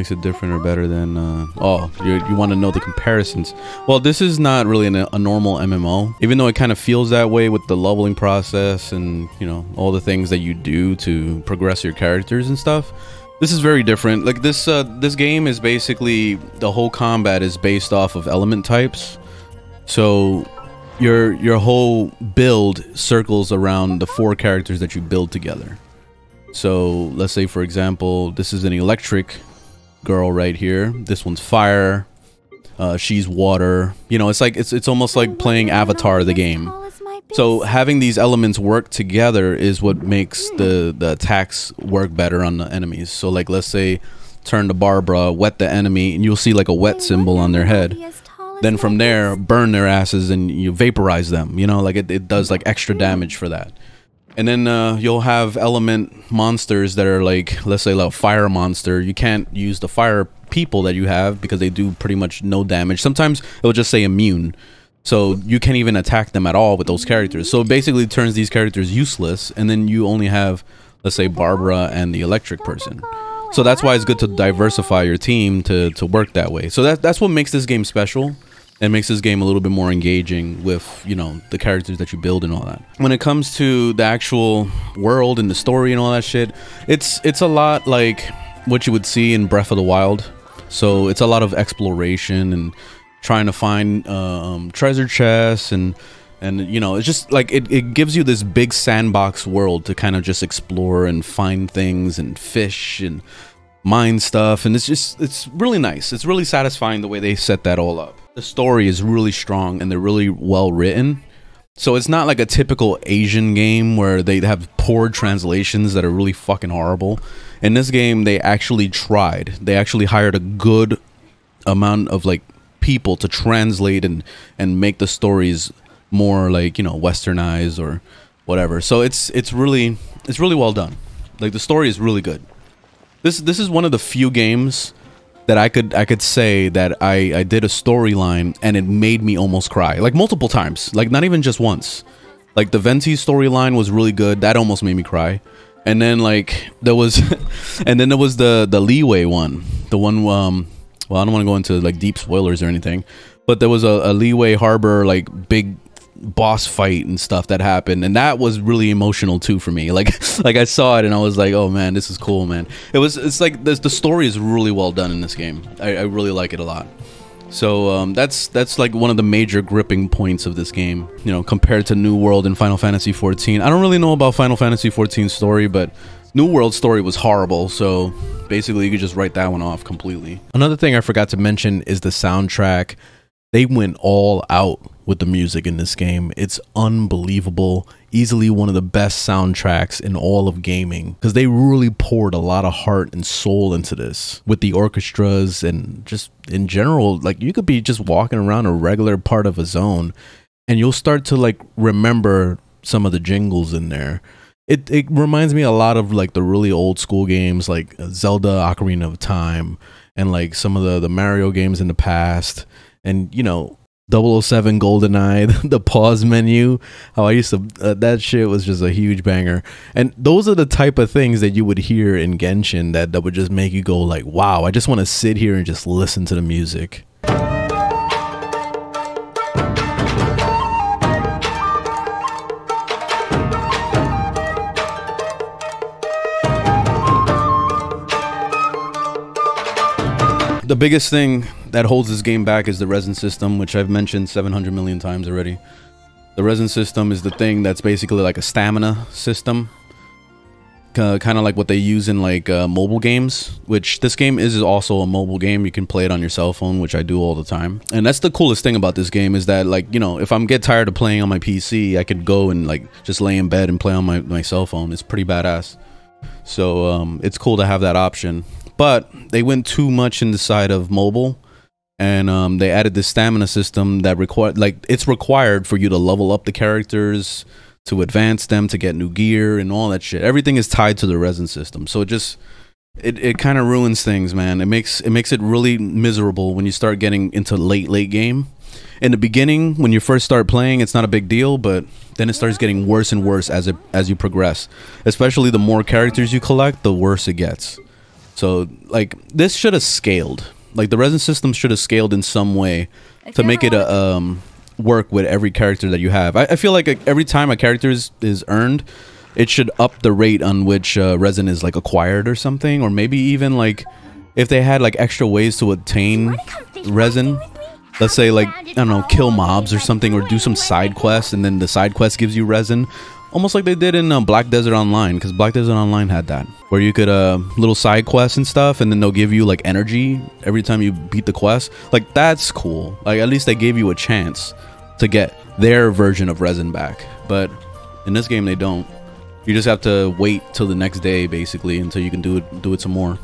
makes it different or better than uh, oh you, you want to know the comparisons. Well this is not really an, a normal mmo even though it kind of feels that way with the leveling process and you know all the things that you do to progress your characters and stuff this is very different. Like this uh, this game is basically the whole combat is based off of element types. So your your whole build circles around the four characters that you build together. So let's say for example this is an electric girl right here. This one's fire. Uh, she's water. You know, it's like it's it's almost like playing Avatar the game. So having these elements work together is what makes the the attacks work better on the enemies. So like let's say turn to Barbara, wet the enemy, and you'll see like a wet symbol on their head. Then from there, burn their asses and you vaporize them. You know, like it, it does like extra damage for that. And then uh, you'll have element monsters that are like, let's say, like a fire monster. You can't use the fire people that you have because they do pretty much no damage. Sometimes it'll just say immune. So you can't even attack them at all with those characters. So it basically turns these characters useless. And then you only have, let's say, Barbara and the electric person. So that's why it's good to diversify your team to, to work that way. So that, that's what makes this game special and makes this game a little bit more engaging with you know the characters that you build and all that. When it comes to the actual world and the story and all that shit it's it's a lot like what you would see in breath of the wild. So it's a lot of exploration and trying to find um, treasure chests and and you know it's just like it, it gives you this big sandbox world to kind of just explore and find things and fish and mine stuff. And it's just it's really nice. It's really satisfying the way they set that all up the story is really strong and they're really well written. So it's not like a typical Asian game where they have poor translations that are really fucking horrible. In this game, they actually tried. They actually hired a good amount of like people to translate and and make the stories more like you know westernized or whatever. So it's it's really it's really well done. Like the story is really good. This this is one of the few games that I could I could say that I I did a storyline and it made me almost cry like multiple times like not even just once. Like the Venti storyline was really good. That almost made me cry. And then like there was and then there was the the Liyue one. The one um well I don't want to go into like deep spoilers or anything but there was a, a Liyue Harbor like big boss fight and stuff that happened and that was really emotional too for me. Like like i saw it and i was like oh man this is cool man. It was it's like the, the story is really well done in this game. I, I really like it a lot. So um, that's that's like one of the major gripping points of this game you know compared to new world and final fantasy 14 i don't really know about final fantasy 14 story but New World story was horrible, so basically you could just write that one off completely. Another thing I forgot to mention is the soundtrack. They went all out with the music in this game. It's unbelievable. Easily one of the best soundtracks in all of gaming because they really poured a lot of heart and soul into this with the orchestras and just in general. Like you could be just walking around a regular part of a zone and you'll start to like remember some of the jingles in there. It, it reminds me a lot of like the really old school games like Zelda Ocarina of Time and like some of the, the Mario games in the past. And you know, 007 GoldenEye, the pause menu. How I used to, uh, that shit was just a huge banger. And those are the type of things that you would hear in Genshin that, that would just make you go like, wow, I just want to sit here and just listen to the music. The biggest thing that holds this game back is the resin system, which I've mentioned 700 million times already. The resin system is the thing that's basically like a stamina system. Kind of like what they use in like uh, mobile games, which this game is also a mobile game. You can play it on your cell phone, which I do all the time. And that's the coolest thing about this game is that like, you know, if I'm get tired of playing on my PC, I could go and like just lay in bed and play on my, my cell phone. It's pretty badass. So um, it's cool to have that option. But they went too much in the side of mobile and um, they added the stamina system that required like it's required for you to level up the characters to advance them to get new gear and all that shit. Everything is tied to the resin system. So it just it, it kind of ruins things man. It makes it makes it really miserable when you start getting into late late game. In the beginning when you first start playing it's not a big deal but then it starts getting worse and worse as it as you progress. Especially the more characters you collect the worse it gets. So like this should have scaled. Like the resin system should have scaled in some way to make it a um work with every character that you have. I, I feel like every time a character is, is earned, it should up the rate on which uh, resin is like acquired or something, or maybe even like if they had like extra ways to obtain resin. Let's say like I don't know, kill mobs or something, or do some side quests, and then the side quest gives you resin almost like they did in uh, Black Desert Online, because Black Desert Online had that, where you could uh little side quests and stuff, and then they'll give you like energy every time you beat the quest. Like that's cool. Like at least they gave you a chance to get their version of resin back. But in this game, they don't. You just have to wait till the next day, basically, until you can do it do it some more.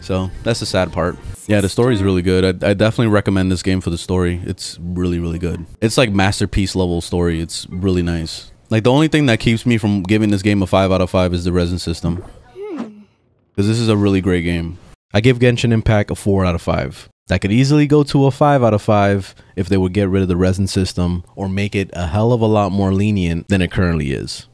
So that's the sad part. Yeah, the story is really good. I, I, definitely recommend this game for the story. It's really, really good. It's like masterpiece level story. It's really nice. Like the only thing that keeps me from giving this game a 5 out of 5 is the resin system. Because this is a really great game. I give Genshin Impact a 4 out of 5. That could easily go to a 5 out of 5 if they would get rid of the resin system or make it a hell of a lot more lenient than it currently is.